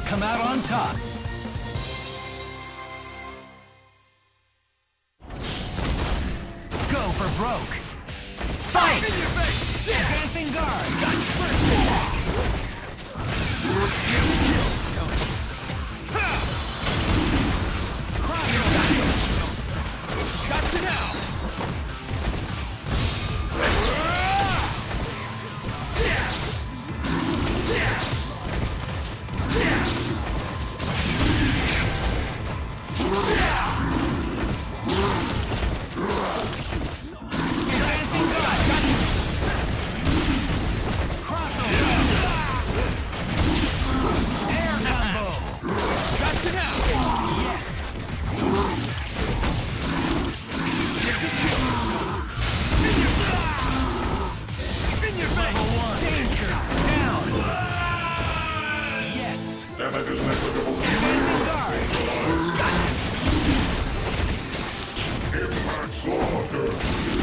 come out on top. Go for broke. Impact Slaughter!